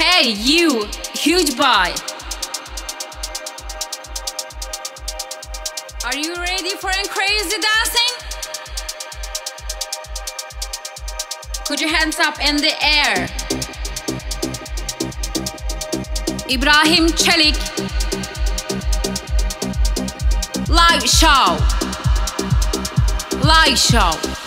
Hey, you, huge boy. Are you ready for a crazy dancing? Put your hands up in the air. Ibrahim Çelik. Live show. Live show.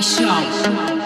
Thank